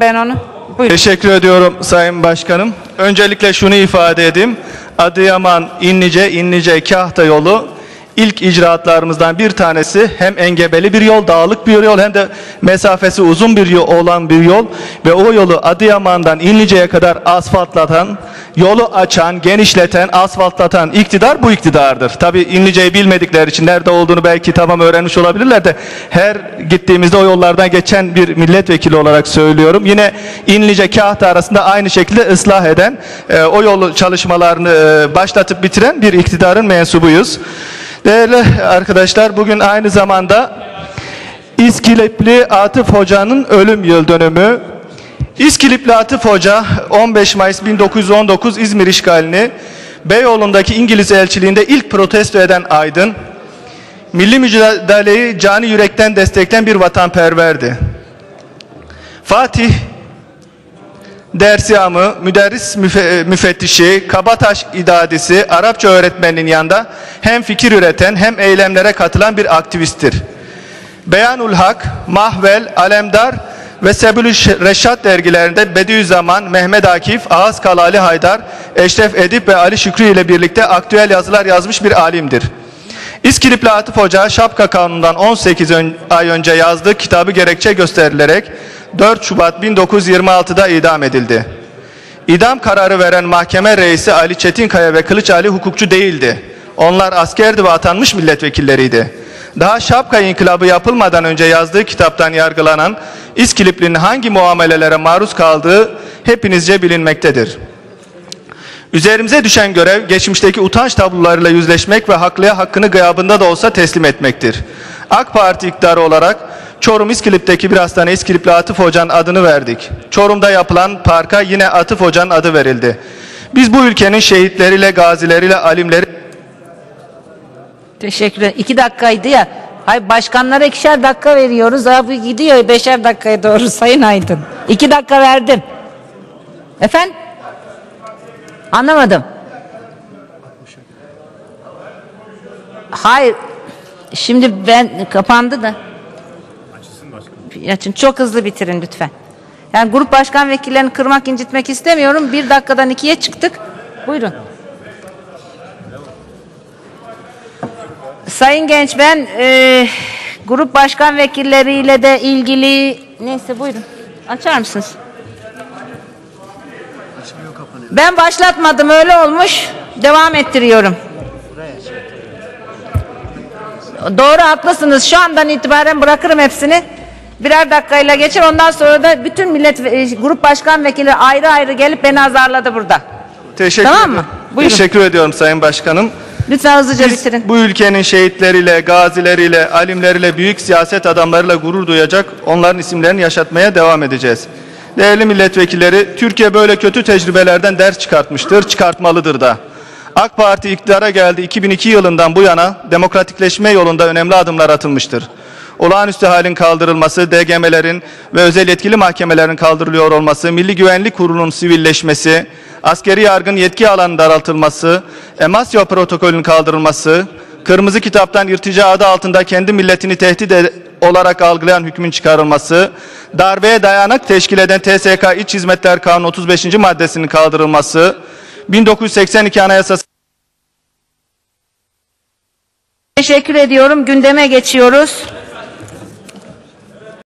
ben onu. Buyurun. Teşekkür ediyorum Sayın Başkanım. Öncelikle şunu ifade edeyim. Adıyaman, İnlice, İnlice, Kahta yolu ilk icraatlarımızdan bir tanesi hem engebeli bir yol, dağlık bir yol hem de mesafesi uzun bir yol olan bir yol ve o yolu Adıyaman'dan İnlice'ye kadar asfaltlatan, yolu açan, genişleten, asfaltlatan iktidar bu iktidardır. Tabi İnlice'yi bilmedikleri için nerede olduğunu belki tamam öğrenmiş olabilirler de her gittiğimizde o yollardan geçen bir milletvekili olarak söylüyorum. Yine İnlice Kahta arasında aynı şekilde ıslah eden, e, o yolu çalışmalarını e, başlatıp bitiren bir iktidarın mensubuyuz. Değerli arkadaşlar bugün aynı zamanda İskilipli Atıf Hoca'nın ölüm yıl dönümü. İskilipli Atıf Hoca 15 Mayıs 1919 İzmir işgalini Beyoğlu'ndaki İngiliz elçiliğinde ilk protesto eden aydın, milli mücadeleyi cani yürekten destekleyen bir vatanperverdi. Fatih Dersiamı, müderris müfe- müfettişi, Kabataş idadisi, Arapça öğretmeninin yanında hem fikir üreten hem eylemlere katılan bir aktivisttir. Beyanul Hak, Mahvel, Alemdar ve Sebülü Reşat dergilerinde Bediüzzaman, Mehmet Akif, Ağız Kalali Haydar, Eşref Edip ve Ali Şükrü ile birlikte aktüel yazılar yazmış bir alimdir. İskilipli Atıf Hoca Şapka Kanunu'ndan 18 ön- ay önce yazdığı kitabı gerekçe gösterilerek 4 Şubat 1926'da idam edildi. İdam kararı veren mahkeme reisi Ali Çetinkaya ve Kılıç Ali hukukçu değildi. Onlar askerdi ve atanmış milletvekilleriydi. Daha Şapka İnkılabı yapılmadan önce yazdığı kitaptan yargılanan İskilipli'nin hangi muamelelere maruz kaldığı hepinizce bilinmektedir. Üzerimize düşen görev geçmişteki utanç tablolarıyla yüzleşmek ve haklıya hakkını gıyabında da olsa teslim etmektir. AK Parti iktidarı olarak Çorum İskilip'teki bir hastane İskilipli Atıf Hoca'nın adını verdik. Çorum'da yapılan parka yine Atıf Hoca'nın adı verildi. Biz bu ülkenin şehitleriyle, gazileriyle, alimleri Teşekkür ederim. İki dakikaydı ya. Hay başkanlara ikişer dakika veriyoruz. Abi gidiyor beşer dakikaya doğru Sayın Aydın. İki dakika verdim. Efendim? Anlamadım. Hayır. Şimdi ben kapandı da. Açın çok hızlı bitirin lütfen. Yani grup başkan vekillerini kırmak incitmek istemiyorum. Bir dakikadan ikiye çıktık. Buyurun. Sayın Genç ben e, grup başkan vekilleriyle de ilgili neyse buyurun açar mısınız? Ben başlatmadım öyle olmuş devam ettiriyorum. Doğru haklısınız şu andan itibaren bırakırım hepsini. Birer dakikayla geçer ondan sonra da bütün millet e, grup başkan vekili ayrı ayrı gelip beni azarladı burada. teşekkür Tamam mı? Buyurun. Teşekkür ediyorum Sayın Başkanım. Lütfen hızlıca Biz bitirin. bu ülkenin şehitleriyle, gazileriyle, alimleriyle, büyük siyaset adamlarıyla gurur duyacak, onların isimlerini yaşatmaya devam edeceğiz. Değerli milletvekilleri, Türkiye böyle kötü tecrübelerden ders çıkartmıştır, çıkartmalıdır da. AK Parti iktidara geldi 2002 yılından bu yana demokratikleşme yolunda önemli adımlar atılmıştır. Olağanüstü halin kaldırılması, DGM'lerin ve özel yetkili mahkemelerin kaldırılıyor olması, Milli Güvenlik Kurulu'nun sivilleşmesi, askeri yargın yetki alanının daraltılması, Emasya protokolünün kaldırılması, Kırmızı Kitap'tan irtica adı altında kendi milletini tehdit olarak algılayan hükmün çıkarılması, darbeye dayanak teşkil eden TSK İç Hizmetler Kanunu 35. maddesinin kaldırılması, 1982 Anayasası Teşekkür ediyorum gündeme geçiyoruz.